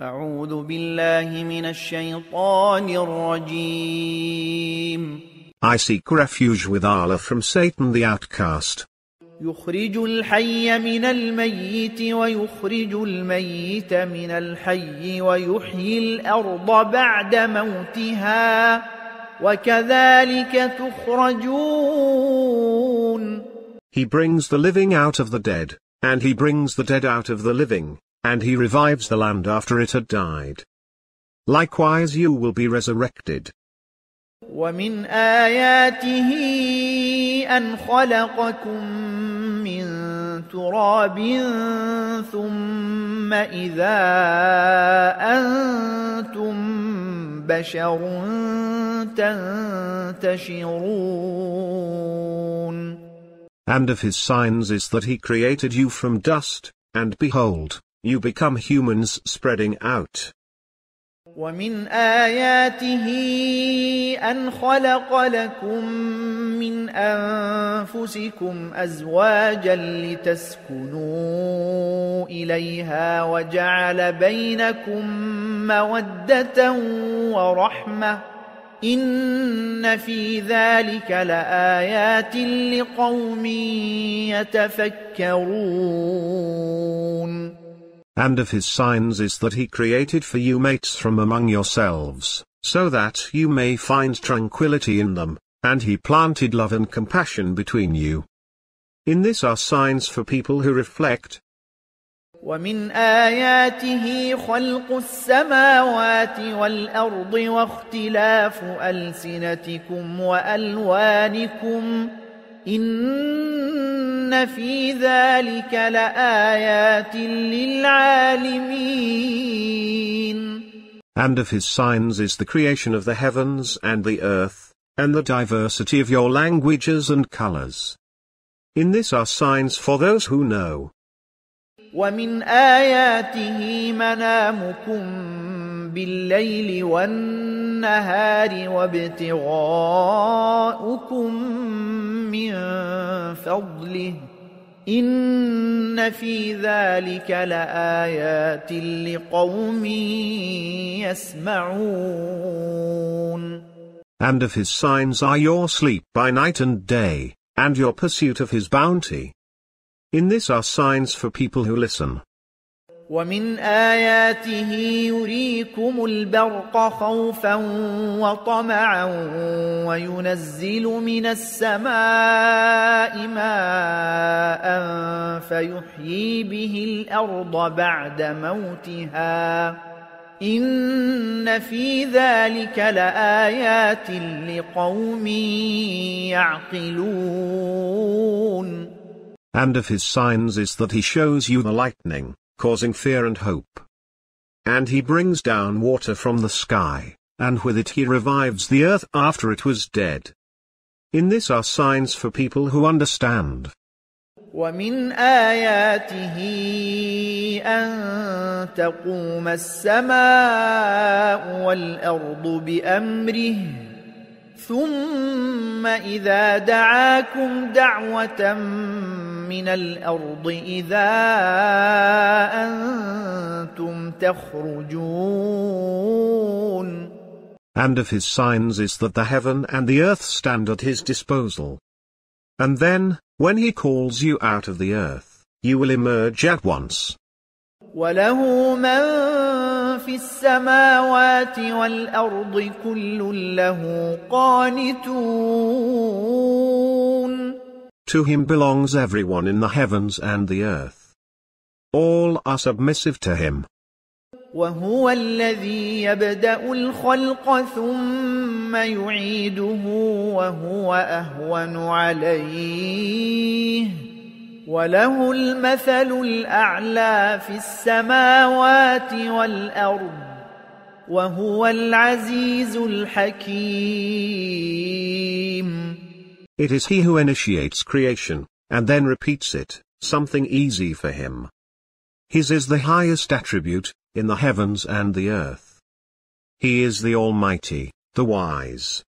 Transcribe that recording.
أعوذ بالله من الشيطان الرجيم I seek refuge with Allah from Satan the outcast. يخرج الحي من الميت ويخرج الميت من الحي ويحيي الأرض بعد موتها وكذلك تخرجون He brings the living out of the dead, and he brings the dead out of the living, and he revives the land after it had died. Likewise you will be resurrected. ومن آياته أن خلقكم من تراب ثم إذا أنتم بشر تنتشرون And of his signs is that he created you from dust, and behold, you become humans spreading out. ومن آياته أن خلق لكم من أنفسكم أزواجا لتسكنوا إليها وجعل بينكم مودة ورحمة إن في ذلك لآيات لقوم يتفكرون And of his signs is that he created for you mates from among yourselves, so that you may find tranquility in them, and he planted love and compassion between you. In this are signs for people who reflect, ومن آياته خلق السماوات والأرض واختلاف ألسنتكم وألوانكم إن في ذلك لآيات للعالمين and of his signs is the creation of the heavens and the earth, and the diversity of your languages and colors. In this are signs for those who know. ومن آياته منامكم بالليل والنهار وابتغاؤكم من فضله إن في ذلك لآيات لقوم يسمعون And of his signs are your sleep by night and day, and your pursuit of his bounty. In this are signs for people who listen. ومن آياته يريكم البرق خوفا وطمعا وينزل من السماء ماء فيحيي به الأرض بعد موتها إن في ذلك لآيات لقوم يعقلون. And of his signs is that he shows you the lightning, causing fear and hope. And he brings down water from the sky, and with it he revives the earth after it was dead. In this are signs for people who understand. ومن آياته أن تقوم السماء والأرض بأمره ثم إذا دعاكم دعوة من الأرض إذا أنتم تخرجون And of his signs is that the heaven and the earth stand at his disposal. And then, when he calls you out of the earth, you will emerge at once. وله من في السماوات والأرض كل له قانتون To him belongs everyone in the heavens and the earth. All are submissive to him. وهو الذي يبدأ الخلق ثم يعيده وهو أهون عليه وله المثل الأعلى في السماوات والأرض وهو العزيز الحكيم It is he who initiates creation, and then repeats it, something easy for him. His is the highest attribute, in the heavens and the earth. He is the Almighty, the Wise.